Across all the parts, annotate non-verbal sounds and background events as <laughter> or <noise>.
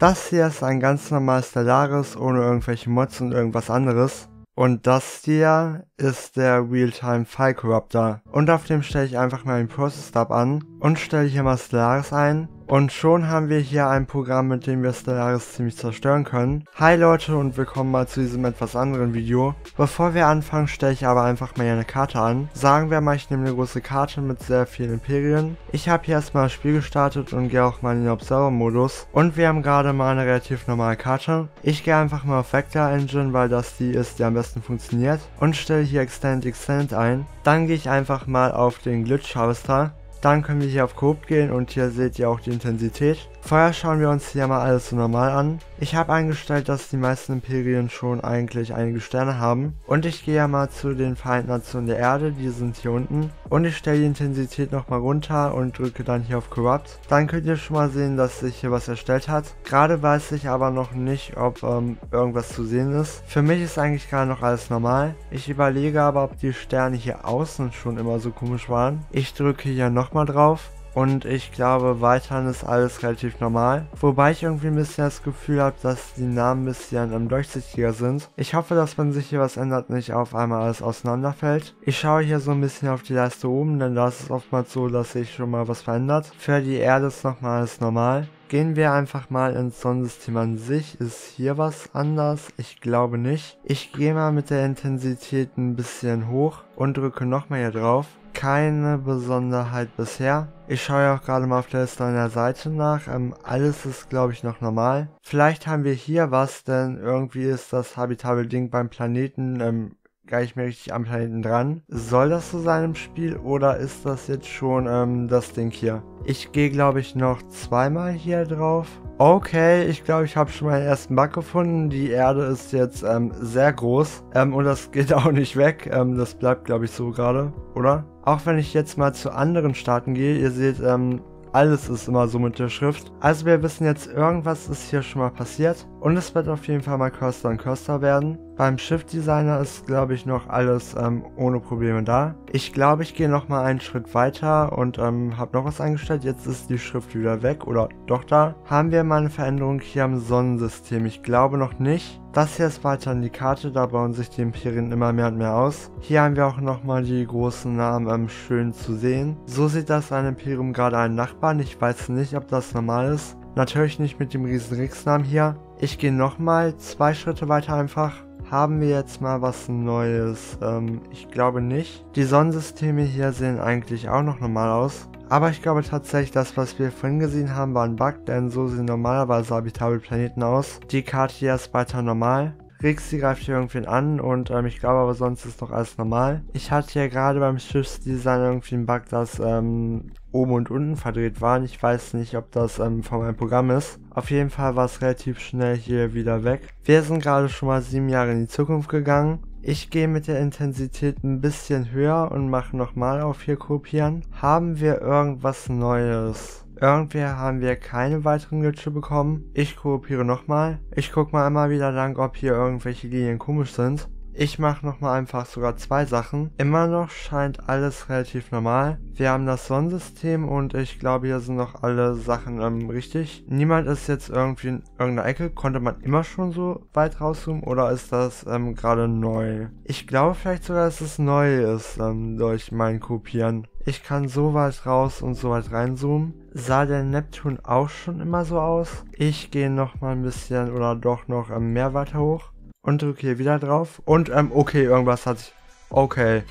Das hier ist ein ganz normales Stellaris ohne irgendwelche Mods und irgendwas anderes. Und das hier ist der Realtime File Corruptor. Und auf dem stelle ich einfach mal den Process Stub an und stelle hier mal Stellaris ein und schon haben wir hier ein Programm, mit dem wir Stellaris ziemlich zerstören können. Hi Leute und willkommen mal zu diesem etwas anderen Video. Bevor wir anfangen, stelle ich aber einfach mal hier eine Karte an. Sagen wir mal, ich nehme eine große Karte mit sehr vielen Imperien. Ich habe hier erstmal das Spiel gestartet und gehe auch mal in den Observer-Modus. Und wir haben gerade mal eine relativ normale Karte. Ich gehe einfach mal auf Vector Engine, weil das die ist, die am besten funktioniert. Und stelle hier Extend Extend ein. Dann gehe ich einfach mal auf den Glitch Harvester. Dann können wir hier auf Coop gehen und hier seht ihr auch die Intensität. Vorher schauen wir uns hier mal alles so normal an. Ich habe eingestellt, dass die meisten Imperien schon eigentlich einige Sterne haben. Und ich gehe ja mal zu den Vereinten Nationen der Erde, die sind hier unten. Und ich stelle die Intensität nochmal runter und drücke dann hier auf Corrupt. Dann könnt ihr schon mal sehen, dass sich hier was erstellt hat. Gerade weiß ich aber noch nicht, ob ähm, irgendwas zu sehen ist. Für mich ist eigentlich gerade noch alles normal. Ich überlege aber, ob die Sterne hier außen schon immer so komisch waren. Ich drücke hier nochmal drauf und ich glaube, weiterhin ist alles relativ normal. Wobei ich irgendwie ein bisschen das Gefühl habe, dass die Namen ein bisschen ähm, durchsichtiger sind. Ich hoffe, dass wenn sich hier was ändert, nicht auf einmal alles auseinanderfällt. Ich schaue hier so ein bisschen auf die Leiste oben, denn da ist es oftmals so, dass sich schon mal was verändert. Für die Erde ist nochmal alles normal. Gehen wir einfach mal ins Sonnensystem an sich. Ist hier was anders? Ich glaube nicht. Ich gehe mal mit der Intensität ein bisschen hoch und drücke nochmal hier drauf keine Besonderheit bisher. Ich schaue ja auch gerade mal auf der Liste Seite nach. Ähm, alles ist, glaube ich, noch normal. Vielleicht haben wir hier was, denn irgendwie ist das habitable Ding beim Planeten ähm, gar nicht mehr richtig am Planeten dran. Soll das so sein im Spiel oder ist das jetzt schon ähm, das Ding hier? Ich gehe, glaube ich, noch zweimal hier drauf. Okay, ich glaube, ich habe schon meinen ersten Bug gefunden. Die Erde ist jetzt ähm, sehr groß ähm, und das <laughs> geht auch nicht weg. Ähm, das bleibt, glaube ich, so gerade, oder? Auch wenn ich jetzt mal zu anderen Staaten gehe, ihr seht, ähm, alles ist immer so mit der Schrift. Also wir wissen jetzt, irgendwas ist hier schon mal passiert. Und es wird auf jeden Fall mal und kürzer werden. Beim Shift Designer ist, glaube ich, noch alles ähm, ohne Probleme da. Ich glaube, ich gehe noch mal einen Schritt weiter und ähm, habe noch was eingestellt. Jetzt ist die Schrift wieder weg oder doch da. Haben wir mal eine Veränderung hier am Sonnensystem? Ich glaube noch nicht. Das hier ist weiter in die Karte, da bauen sich die Imperien immer mehr und mehr aus. Hier haben wir auch nochmal die großen Namen ähm, schön zu sehen. So sieht das ein Imperium gerade einen Nachbarn. Ich weiß nicht, ob das normal ist. Natürlich nicht mit dem riesen Rix-Namen hier. Ich gehe nochmal zwei Schritte weiter einfach. Haben wir jetzt mal was Neues? Ähm, ich glaube nicht. Die Sonnensysteme hier sehen eigentlich auch noch normal aus. Aber ich glaube tatsächlich, das was wir vorhin gesehen haben, war ein Bug, denn so sehen normalerweise habitable Planeten aus. Die Karte hier ist weiter normal. Rixi greift hier irgendwen an und ähm, ich glaube aber sonst ist noch alles normal. Ich hatte ja gerade beim Schiffsdesign irgendwie einen Bug, dass ähm, oben und unten verdreht waren. Ich weiß nicht, ob das ähm, von meinem Programm ist. Auf jeden Fall war es relativ schnell hier wieder weg. Wir sind gerade schon mal sieben Jahre in die Zukunft gegangen. Ich gehe mit der Intensität ein bisschen höher und mache nochmal auf hier kopieren. Haben wir irgendwas Neues? Irgendwer haben wir keine weiteren Glitche bekommen. Ich kopiere nochmal. Ich gucke mal einmal wieder lang, ob hier irgendwelche Linien komisch sind. Ich mache nochmal einfach sogar zwei Sachen. Immer noch scheint alles relativ normal. Wir haben das Sonnensystem und ich glaube hier sind noch alle Sachen ähm, richtig. Niemand ist jetzt irgendwie in irgendeiner Ecke. Konnte man immer schon so weit rauszoomen oder ist das ähm, gerade neu? Ich glaube vielleicht sogar, dass es neu ist ähm, durch mein Kopieren. Ich kann so weit raus und so weit reinzoomen. Sah der Neptun auch schon immer so aus? Ich gehe noch mal ein bisschen oder doch noch ähm, mehr weiter hoch und drücke hier wieder drauf. Und ähm, okay, irgendwas hat sich... Okay.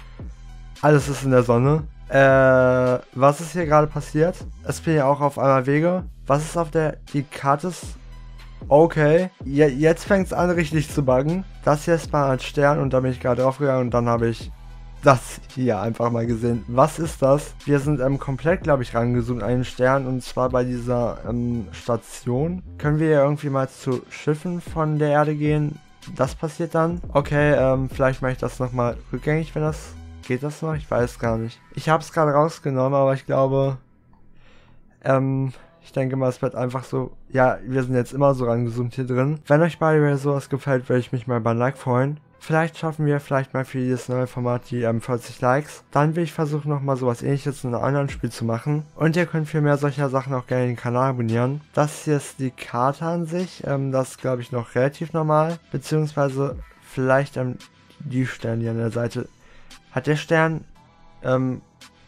Alles ist in der Sonne. Äh, was ist hier gerade passiert? Es bin ja auch auf einmal Wege. Was ist auf der... Die Karte ist... Okay. Je jetzt fängt es an richtig zu buggen. Das hier ist mal ein Stern und da bin ich gerade draufgegangen und dann habe ich das hier einfach mal gesehen. Was ist das? Wir sind ähm, komplett, glaube ich, rangezoomt einen Stern und zwar bei dieser ähm, Station. Können wir ja irgendwie mal zu Schiffen von der Erde gehen? Das passiert dann. Okay, ähm, vielleicht mache ich das nochmal rückgängig, wenn das... Geht das noch? Ich weiß gar nicht. Ich habe es gerade rausgenommen, aber ich glaube... Ähm, ich denke mal, es wird einfach so, ja, wir sind jetzt immer so rangezoomt hier drin. Wenn euch bei sowas gefällt, würde ich mich mal bei Like freuen. Vielleicht schaffen wir vielleicht mal für dieses neue Format die ähm, 40 Likes. Dann will ich versuchen nochmal sowas ähnliches in einem anderen Spiel zu machen. Und ihr könnt für mehr solcher Sachen auch gerne den Kanal abonnieren. Das hier ist die Karte an sich. Ähm, das ist glaube ich noch relativ normal. Beziehungsweise vielleicht ähm, die Sterne hier an der Seite. Hat der Stern ähm,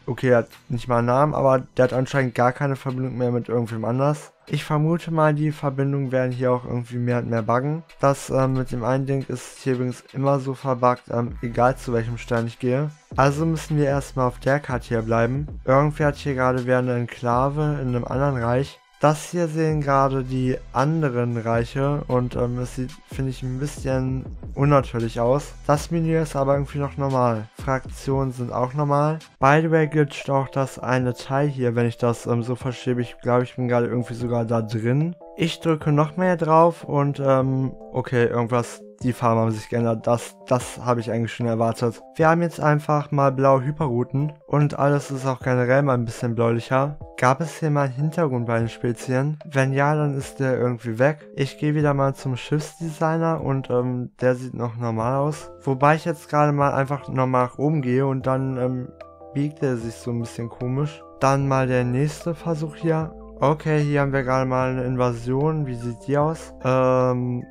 okay, er hat nicht mal einen Namen, aber der hat anscheinend gar keine Verbindung mehr mit irgendwem anders. Ich vermute mal, die Verbindungen werden hier auch irgendwie mehr und mehr buggen. Das ähm, mit dem einen Ding ist hier übrigens immer so verbuggt, ähm, egal zu welchem Stern ich gehe. Also müssen wir erstmal auf der Karte hier bleiben. Irgendwer hat hier gerade während eine Enklave in einem anderen Reich das hier sehen gerade die anderen Reiche und ähm, es sieht, finde ich, ein bisschen unnatürlich aus. Das Menü ist aber irgendwie noch normal. Fraktionen sind auch normal. By the way glitscht auch das eine Teil hier, wenn ich das ähm, so verschiebe. Ich glaube, ich bin gerade irgendwie sogar da drin. Ich drücke noch mehr drauf und ähm, okay, irgendwas die Farben haben sich geändert. Das, das habe ich eigentlich schon erwartet. Wir haben jetzt einfach mal blaue Hyperrouten und alles ist auch generell mal ein bisschen bläulicher. Gab es hier mal einen Hintergrund bei den Spezien? Wenn ja, dann ist der irgendwie weg. Ich gehe wieder mal zum Schiffsdesigner und ähm, der sieht noch normal aus. Wobei ich jetzt gerade mal einfach nochmal nach oben gehe und dann ähm, biegt er sich so ein bisschen komisch. Dann mal der nächste Versuch hier. Okay, hier haben wir gerade mal eine Invasion. Wie sieht die aus? Ähm,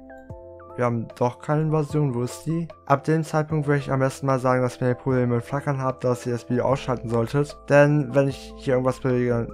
wir haben doch keine Invasion, wo ist die? Ab dem Zeitpunkt würde ich am besten mal sagen, dass ihr Probleme mit Flackern habt, dass ihr das Video ausschalten solltet. Denn wenn ich hier irgendwas bewege,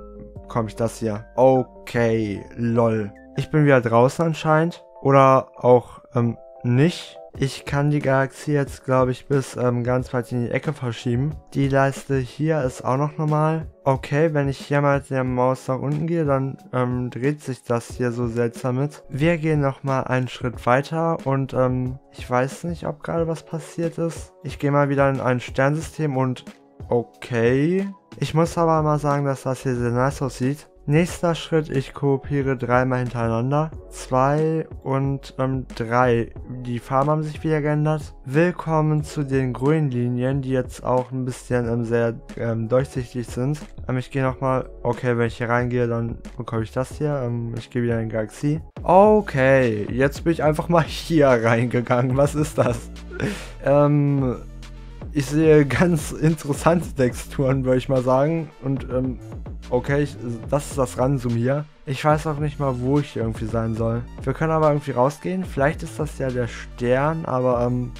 komme ich das hier. Okay, lol. Ich bin wieder draußen anscheinend. Oder auch ähm, nicht. Ich kann die Galaxie jetzt, glaube ich, bis ähm, ganz weit in die Ecke verschieben. Die Leiste hier ist auch noch normal. Okay, wenn ich hier mal mit der Maus nach unten gehe, dann ähm, dreht sich das hier so seltsam mit. Wir gehen nochmal einen Schritt weiter und ähm, ich weiß nicht, ob gerade was passiert ist. Ich gehe mal wieder in ein Sternsystem und okay. Ich muss aber mal sagen, dass das hier sehr nice aussieht. Nächster Schritt, ich kopiere dreimal hintereinander. Zwei und ähm, drei. Die Farben haben sich wieder geändert. Willkommen zu den grünen Linien, die jetzt auch ein bisschen ähm, sehr ähm, durchsichtig sind. Ähm, ich gehe nochmal, okay, wenn ich hier reingehe, dann bekomme ich das hier. Ähm, ich gehe wieder in Galaxie. Okay, jetzt bin ich einfach mal <laughs> hier reingegangen. Was ist das? <laughs> ähm, ich sehe ganz interessante Texturen, würde ich mal sagen. Und ähm, Okay, ich, das ist das Ransum hier. Ich weiß auch nicht mal, wo ich irgendwie sein soll. Wir können aber irgendwie rausgehen. Vielleicht ist das ja der Stern, aber ähm,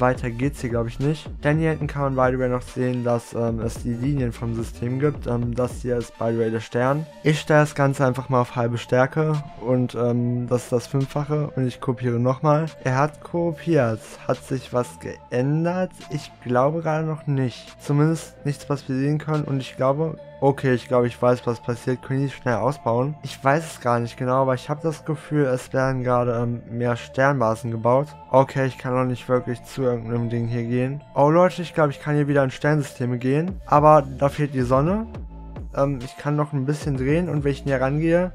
weiter geht's hier, glaube ich, nicht. Denn hier hinten kann man, by the way, noch sehen, dass ähm, es die Linien vom System gibt. Ähm, das hier ist, by the way, der Stern. Ich stelle das Ganze einfach mal auf halbe Stärke und ähm, das ist das Fünffache und ich kopiere nochmal. Er hat kopiert. Hat sich was geändert? Ich glaube gerade noch nicht. Zumindest nichts, was wir sehen können und ich glaube, Okay, ich glaube, ich weiß, was passiert. Können die schnell ausbauen? Ich weiß es gar nicht genau, aber ich habe das Gefühl, es werden gerade ähm, mehr Sternbasen gebaut. Okay, ich kann noch nicht wirklich zu irgendeinem Ding hier gehen. Oh Leute, ich glaube, ich kann hier wieder in Sternsysteme gehen. Aber da fehlt die Sonne. Ähm, ich kann noch ein bisschen drehen und wenn ich näher rangehe,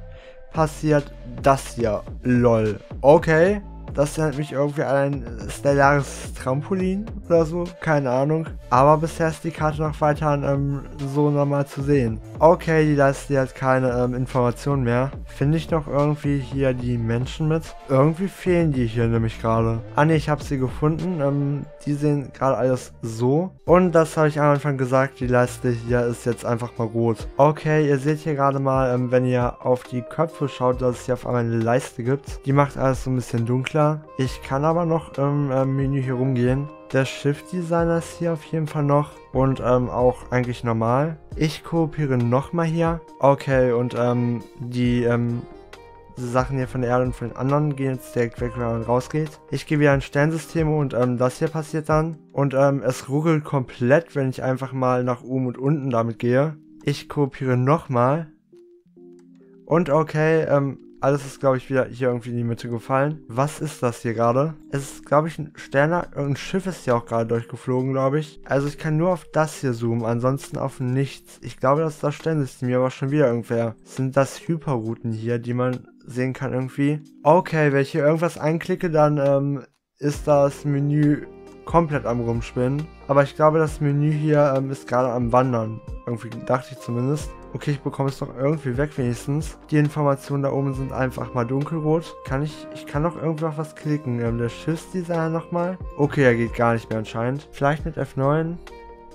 passiert das hier. Lol. Okay. Das erinnert mich irgendwie an ein stellares Trampolin oder so, keine Ahnung. Aber bisher ist die Karte noch weiter ähm, so normal zu sehen. Okay, die leistet jetzt keine ähm, Informationen mehr. Finde ich noch irgendwie hier die Menschen mit? Irgendwie fehlen die hier nämlich gerade. Ah ne, ich habe sie gefunden. Ähm, die sehen gerade alles so. Und das habe ich am Anfang gesagt, die Leiste hier ist jetzt einfach mal rot. Okay, ihr seht hier gerade mal, ähm, wenn ihr auf die Köpfe schaut, dass es hier auf einmal eine Leiste gibt. Die macht alles so ein bisschen dunkler. Ich kann aber noch im ähm, Menü hier rumgehen. Der Shift-Designer ist hier auf jeden Fall noch und ähm, auch eigentlich normal. Ich kopiere nochmal hier. Okay, und ähm, die ähm, Sachen hier von der Erde und von den anderen gehen jetzt direkt weg, wenn man rausgeht. Ich gehe wieder in Sternsysteme und ähm, das hier passiert dann. Und ähm, es ruckelt komplett, wenn ich einfach mal nach oben und unten damit gehe. Ich kopiere nochmal. Und okay, ähm, alles ist, glaube ich, wieder hier irgendwie in die Mitte gefallen. Was ist das hier gerade? Es ist, glaube ich, ein Sterner. Ein Schiff ist hier auch gerade durchgeflogen, glaube ich. Also ich kann nur auf das hier zoomen, ansonsten auf nichts. Ich glaube, das ist das Sternsystem hier aber schon wieder irgendwer. Sind das Hyperrouten hier, die man sehen kann irgendwie? Okay, wenn ich hier irgendwas einklicke, dann ähm, ist das Menü komplett am rumspinnen. Aber ich glaube, das Menü hier ähm, ist gerade am Wandern. Irgendwie dachte ich zumindest. Okay, ich bekomme es doch irgendwie weg wenigstens. Die Informationen da oben sind einfach mal dunkelrot. Kann ich, ich kann doch irgendwie auf was klicken. Ähm, der Schiffsdesigner nochmal. Okay, er geht gar nicht mehr anscheinend. Vielleicht mit F9.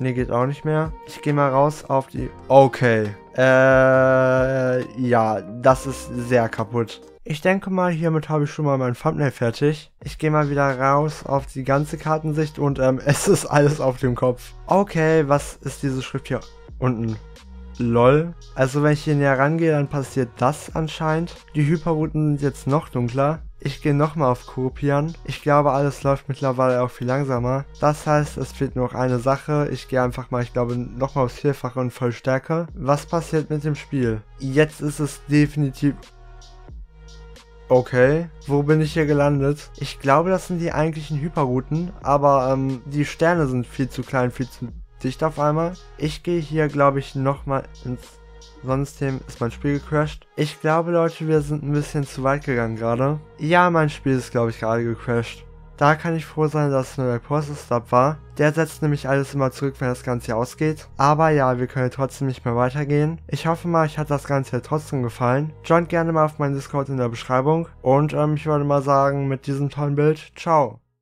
Ne, geht auch nicht mehr. Ich gehe mal raus auf die... Okay. Äh, ja, das ist sehr kaputt. Ich denke mal, hiermit habe ich schon mal mein Thumbnail fertig. Ich gehe mal wieder raus auf die ganze Kartensicht und ähm, <laughs> es ist alles auf dem Kopf. Okay, was ist diese Schrift hier unten? LOL. Also wenn ich hier näher rangehe, dann passiert das anscheinend. Die Hyperrouten sind jetzt noch dunkler. Ich gehe nochmal auf Kopieren. Ich glaube, alles läuft mittlerweile auch viel langsamer. Das heißt, es fehlt nur noch eine Sache. Ich gehe einfach mal, ich glaube, nochmal aufs Vierfache und voll Stärke. Was passiert mit dem Spiel? Jetzt ist es definitiv... Okay, wo bin ich hier gelandet? Ich glaube, das sind die eigentlichen Hyperrouten, aber ähm, die Sterne sind viel zu klein, viel zu dicht auf einmal. Ich gehe hier, glaube ich, nochmal ins Sonnensystem ist mein Spiel gecrashed. Ich glaube, Leute, wir sind ein bisschen zu weit gegangen gerade. Ja, mein Spiel ist, glaube ich, gerade gecrashed. Da kann ich froh sein, dass es nur der Process Stop war. Der setzt nämlich alles immer zurück, wenn das Ganze ausgeht. Aber ja, wir können trotzdem nicht mehr weitergehen. Ich hoffe mal, euch hat das Ganze trotzdem gefallen. Joint gerne mal auf meinen Discord in der Beschreibung. Und ähm, ich würde mal sagen, mit diesem tollen Bild, ciao.